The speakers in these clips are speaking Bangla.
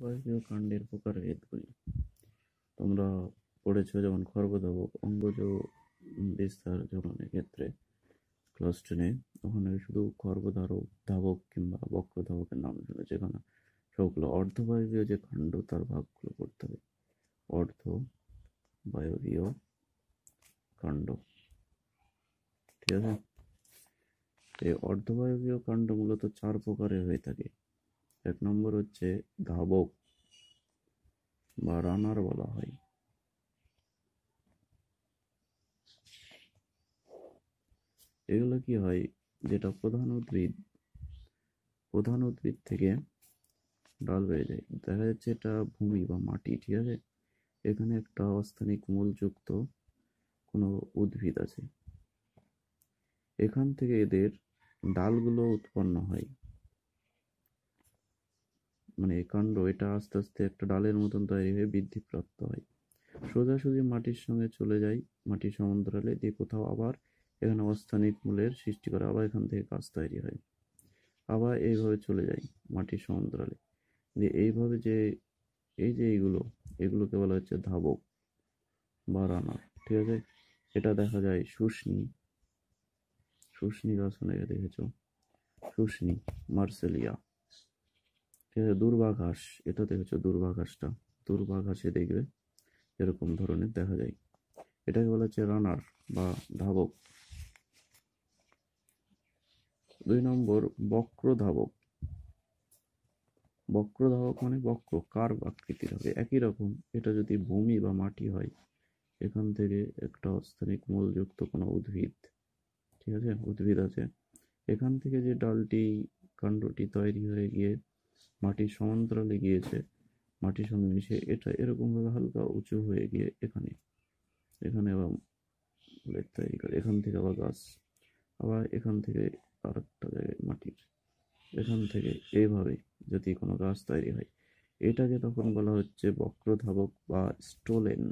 অর্ধবায়বীয় কাণ্ডের প্রকার প্রকারভেদগুলি তোমরা পড়েছ যেমন খর্বধাবক অঙ্গজ বিস্তার জননের ক্ষেত্রে ক্লাস টেনে ওখানে শুধু খর্বধারক ধাবক কিংবা বক্র ধাবকের নাম শুনেছে যেখানে সবগুলো অর্ধবায়বীয় যে কাণ্ড, তার ভাগগুলো পড়তে হবে। অর্ধ বায়বীয় কাণ্ড। ঠিক আছে? এই অর্ধবায়বীয় কাণ্ড মূলত চার প্রকারের হয়ে থাকে। এক নম্বর হচ্ছে ধাবক বা রানার বলা হয়। এগুলো কি হয়? যেটা প্রধান উদ্ভিদ প্রধান উদ্ভিদ থেকে ডাল বেড়ে যায়। দেখা যাচ্ছে এটা ভূমি বা মাটি, ঠিক আছে? এখানে একটা অস্থানিক মূলযুক্ত কোনো উদ্ভিদ আছে। এখান থেকে এদের ডালগুলো উৎপন্ন হয়। মানে কাণ্ড, এটা আস্তে আস্তে একটা ডালের মতন তৈরি হয়ে বৃদ্ধিপ্রাপ্ত হয়। সোজাসুজি মাটির সঙ্গে চলে যায় মাটির সমান্তরালে, দিয়ে কোথাও আবার এখানে অস্থানিক মূলের সৃষ্টি করে আবার এখান থেকে গাছ তৈরি হয়। আবার এইভাবে চলে যায় মাটির সমান্তরালে। দিয়ে এইভাবে যে, এই যে এইগুলো, এগুলোকে বলা হচ্ছে ধাবক বা রানার ঠিক আছে? এটা দেখা যায় শুষ্নি। শুষ্নি গাছ অনেকে দেখেছ? শুষ্নি, মার্সেলিয়া। ঠিক আছে দুর্বাঘাস এটা দেখেছ দুর্বাঘাসটা। দুর্বাঘাসে দেখবে এরকম ধরনের দেখা যায়। এটাকে বলা হচ্ছে রানার বা ধাবক। দুই নম্বর বক্র ধাবক বক্র ধাবক মানে বক্র কার আকৃতির হবে। একই রকম, এটা যদি ভূমি বা মাটি হয়, এখান থেকে একটা অস্থানিক মূলযুক্ত কোনো উদ্ভিদ, ঠিক আছে? উদ্ভিদ আছে। এখান থেকে যে ডালটি, কাণ্ডটি তৈরি হয়ে গিয়ে মাটির সমান্তরালে গিয়েছে। মাটির সঙ্গে মিশে এটা এরকমভাবে হালকা উঁচু হয়ে গিয়ে এখানে এখানে আবার তৈরি করে, এখান থেকে আবার গাছ, আবার এখান থেকে আর একটা জায়গায় মাটির। এখান থেকে এইভাবে যদি কোনো গাছ তৈরি হয়, এটাকে তখন বলা হচ্ছে বক্রধাবক বা স্টোলেন।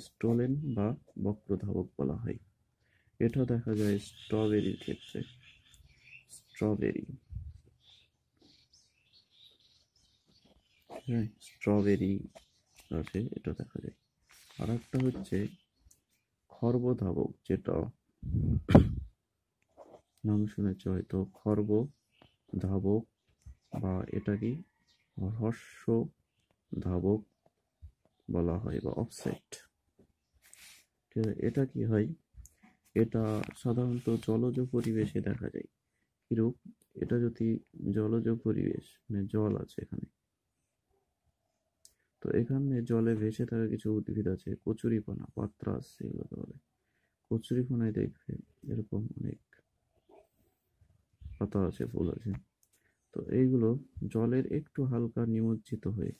স্টোলেন বা বক্রধাবক বলা হয়। এটা দেখা যায় স্ট্রবেরির ক্ষেত্রে। স্ট্রবেরি। হ্যাঁ স্ট্রবেরি আছে, এটা দেখা যায়। আর একটা হচ্ছে খর্বধাবক, যেটা নাম শুনেছ হয়তো খর্ব ধাবক বা এটা কি হর্ষ ধাবক বলা হয় বা অফসেট। এটা কি হয়? এটা সাধারণত জলজ পরিবেশে দেখা যায়। কিরূপ? এটা যদি জলজ পরিবেশ মানে জল আছে এখানে তো এখানে জলে ভেসে থাকা কিছু উদ্ভিদ আছে, কচুরিপানা, পাত্রাস এগুলোকে বলে। কচুরিপানায় দেখবে এরকম অনেক পাতা আছে, ফুল আছে। তো এইগুলো জলের একটু হালকা নিমজ্জিত হয়ে,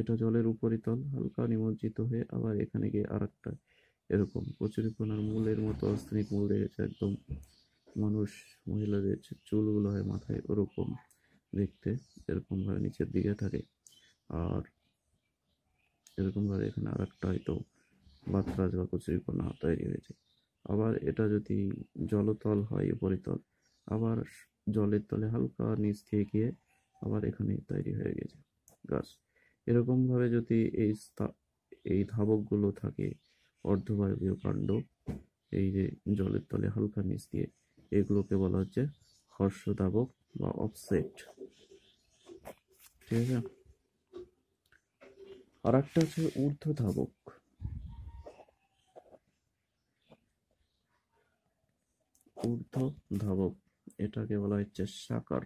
এটা জলের উপরিতল, হালকা নিমজ্জিত হয়ে আবার এখানে গিয়ে আর একটা এরকম কচুরিপানার মূলের মতো অস্থানিক মূল দেখেছে একদম মানুষ, মহিলাদের চুলগুলো হয় মাথায়, ওরকম দেখতে এরকমভাবে নিচের দিকে থাকে। আর এরকম ভাবে এখানে আর একটা হয়তো বাতরাজ বা কচুরিপানা তৈরি হয়েছে। আবার এটা যদি জলতল হয়, উপরিতল, আবার জলের তলে হালকা নিচ থেকে গিয়ে আবার এখানে তৈরি হয়ে গেছে গাছ। এরকমভাবে যদি এই এই ধাবকগুলো থাকে, অর্ধবায়বীয় কাণ্ড, এই যে জলের তলে হালকা নিচ দিয়ে, এগুলোকে বলা হচ্ছে হর্ষধাবক বা অফসেট। ঠিক আছে? আর একটা হচ্ছে ঊর্ধ্ব ধাবক এটাকে বলা হচ্ছে সাকার।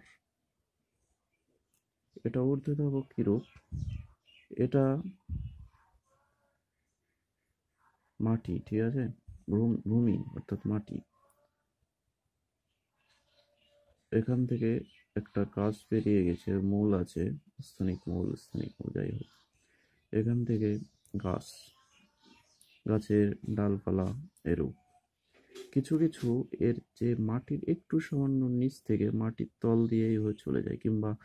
এটা ঊর্ধ্ব ধাবক কিরূপ? এটা মাটি, ঠিক আছে? ভূমি অর্থাৎ মাটি। এখান থেকে একটা কাজ বেরিয়ে গেছে, মূল আছে, স্থানিক মূল স্থানিক মূল, যাই হোক। এখান থেকে গাছ, গাছের ডালপালা এরূপ। কিছু কিছু এর যে মাটির একটু সামান্য নিচ থেকে মাটির তল দিয়েই হয়ে চলে যায়, কিংবা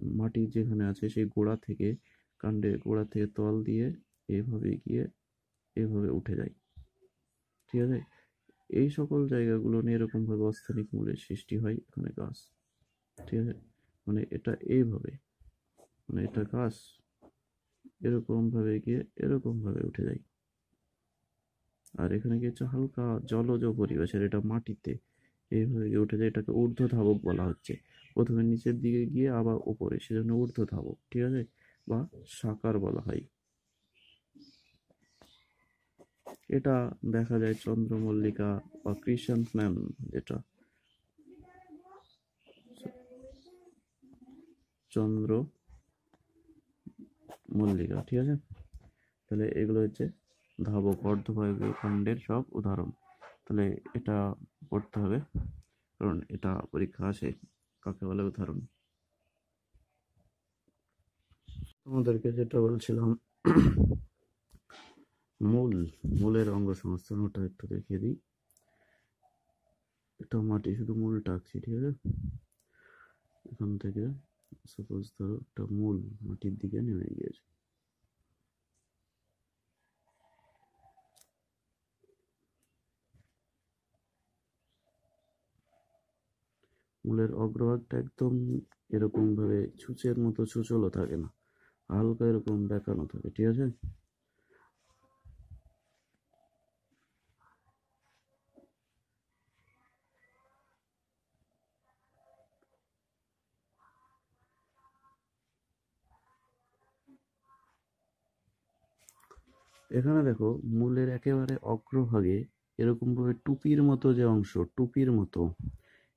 মাটির যেখানে আছে সেই গোড়া থেকে, কাণ্ডের গোড়া থেকে তল দিয়ে এভাবে গিয়ে এভাবে উঠে যায়। ঠিক আছে? এই সকল জায়গাগুলো নিয়ে এরকমভাবে অস্থানিক মূলের সৃষ্টি হয় এখানে গাছ। ঠিক আছে? মানে এটা এইভাবে। মানে এটা গাছ এরকম ভাবে গিয়ে এরকম ভাবে উঠে যায়। আর এখানে হচ্ছে হালকা জলজ পরিবেশের এটা মাটিতে এইভাবে গিয়ে উঠে যায়, এটাকে ঊর্ধ্ব ধাবক বলা হচ্ছে। প্রথমে নিচের দিকে গিয়ে আবার উপরে, সেজন্য ঊর্ধ্ব ধাবক ঠিক আছে? বা সাকার বলা হয়। এটা দেখা যায় চন্দ্রমল্লিকা বা ক্রিসেন্থেমম যেটা। চন্দ্র মল্লিকা, ঠিক আছে? তাহলে এগুলো হচ্ছে ধাবক অর্ধবায়বীয় খণ্ডের সব উদাহরণ। তাহলে এটা পড়তে হবে, কারণ এটা পরীক্ষা আসে কাকে বলে উদাহরণ? তোমাদেরকে যেটা বলছিলাম, মূল, মূলের অঙ্গ সংস্থান ওটা একটু দেখিয়ে দিই। এটা মাটি, শুধু মূলটা আঁকছি ঠিক আছে? এখান থেকে সাপোজ ধরো একটা মূল মাটির দিকে নেমে গিয়েছে। মূলের অগ্রভাগটা একদম এরকম ভাবে ছুঁচের মতো ছুচলো থাকে না, হালকা এরকম দেখানো থাকে, ঠিক আছে? এখানে দেখো মূলের একেবারে অগ্রভাগে এরকম ভাবে টুপির মতো যে অংশ, টুপির মতো,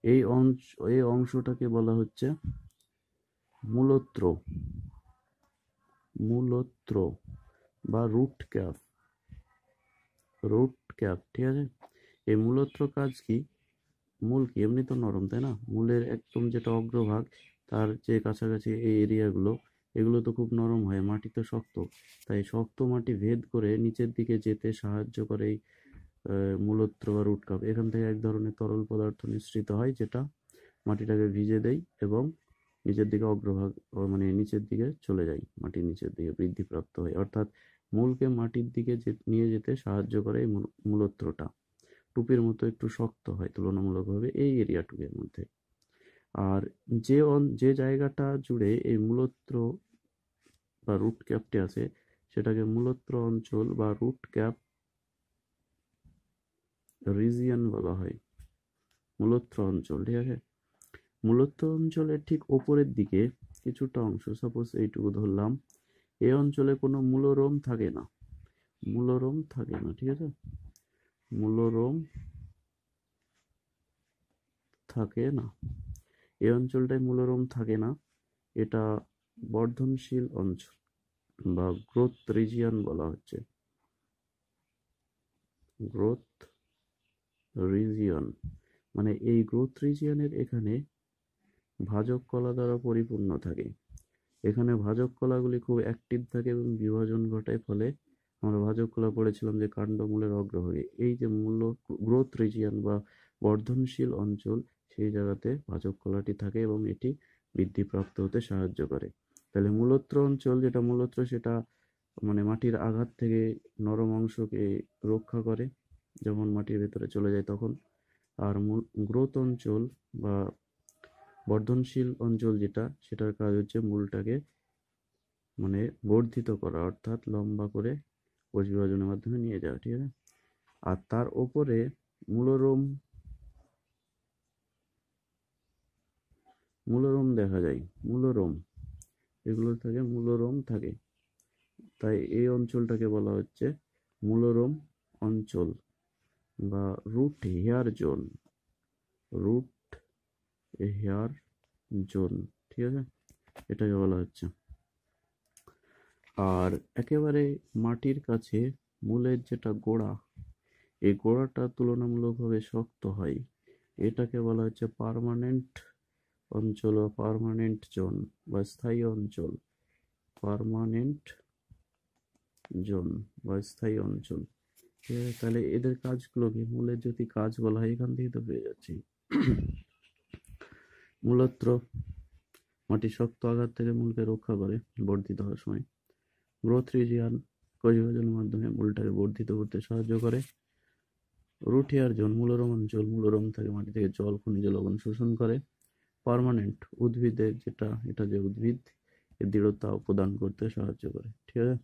এই অংশ, এই অংশটাকে বলা হচ্ছে মূলত্র মূলত্র বা রুট ক্যাপ রুট ক্যাপ, ঠিক আছে? এই মূলত্র কাজ কি? মূল কি? এমনি তো নরম, তাই না? মূলের একদম যেটা অগ্রভাগ, তার যে কাছাকাছি এই এরিয়াগুলো এগুলো তো খুব নরম হয়, মাটি তো শক্ত। তাই শক্ত মাটি ভেদ করে নিচের দিকে যেতে সাহায্য করে এই মূলত্র বা রুটকাপ এখান থেকে এক ধরনের তরল পদার্থ নিঃসৃত হয় যেটা মাটিটাকে ভিজে দেয় এবং নিচের দিকে অগ্রভাগ মানে নিচের দিকে চলে যায়, মাটির নিচের দিকে বৃদ্ধিপ্রাপ্ত হয়। অর্থাৎ মূলকে মাটির দিকে নিয়ে যেতে সাহায্য করে এই মূলত্রটা টুপির মতো একটু শক্ত হয় তুলনামূলকভাবে এই এরিয়াটুকের মধ্যে। আর যে অন, যে জায়গাটা জুড়ে এই মূলত্র বা রুট ক্যাপটি আছে, সেটাকে মূলত্র অঞ্চল বা রুট ক্যাপ রিজিয়ন বলা হয়। মূলত্র অঞ্চল, ঠিক আছে? মূলত্র অঞ্চলের ঠিক ওপরের দিকে কিছুটা অংশ সাপোজ এইটুকু ধরলাম, এই অঞ্চলে কোনো মূলরোম থাকে না। মূলরোম থাকে না, ঠিক আছে? মূলরোম থাকে না। এই অঞ্চলটায় মূলরোম থাকে না, এটা বর্ধনশীল অঞ্চল বা গ্রোথ রিজিয়ন বলা হচ্ছে। গ্রোথ রিজিয়ন মানে এই গ্রোথ রিজিয়নের এখানে ভাজক কলা দ্বারা পরিপূর্ণ থাকে। এখানে ভাজক কলাগুলি খুব অ্যাক্টিভ থাকে এবং বিভাজন ঘটায় ফলে আমরা ভাজক কলা পড়েছিলাম যে কাণ্ডমূলের অগ্রভাগে। এই যে মূল্য গ্রোথ রিজিয়ন বা বর্ধনশীল অঞ্চল সেই জায়গাতে ভাজক কলাটি থাকে এবং এটি বৃদ্ধিপ্রাপ্ত হতে সাহায্য করে। তাহলে মূলত্র অঞ্চল যেটা মূলত্র সেটা মানে মাটির আঘাত থেকে নরম অংশকে রক্ষা করে যখন মাটির ভেতরে চলে যায় তখন। আর গ্রোথ অঞ্চল বা বর্ধনশীল অঞ্চল যেটা সেটার কাজ হচ্ছে মূলটাকে মানে বর্ধিত করা, অর্থাৎ লম্বা করে কোষ বিভাজনের মাধ্যমে নিয়ে যাওয়া, ঠিক আছে? আর তার ওপরে মূলরোম মূলরোম দেখা যায়, মূলরোম। এগুলো থাকে, মূলরোম থাকে। তাই এই অঞ্চলটাকে বলা হচ্ছে মূলরোম অঞ্চল বা root hair zone. Root hair zone, ঠিক আছে? এটাকে বলা হচ্ছে। আর একেবারে মাটির কাছে মূলের যেটা গোড়া, এই গোড়াটা তুলনামূলকভাবে শক্ত হয়। এটাকে বলা হচ্ছে পারমানেন্ট অঞ্চল বা পারমানেন্ট জোন বা স্থায়ী অঞ্চল। পারমানেন্ট জোন বা স্থায়ী অঞ্চল। ঠিক আছে তাহলে এদের কাজগুলো কি? মূলের যদি কাজ বলা হয়, এখান থেকে তো পেয়ে যাচ্ছি। মূলত্র মাটির শক্ত আঘাত থেকে মূলকে রক্ষা করে বর্ধিত হওয়ার সময়। গ্রোথ রিজিয়ান কোষ বিভাজনের মাধ্যমে মূলটাকে বর্ধিত করতে সাহায্য করে। রুটিয়ার জোন, মূলরম অঞ্চল, মূলরম থেকে মাটি থেকে জল, খনিজ লবণ শোষণ করে। পার্মানেন্ট উদ্ভিদের যেটা এটা যে উদ্ভিদ দৃঢ়তা প্রদান করতে সাহায্য করে। ঠিক আছে?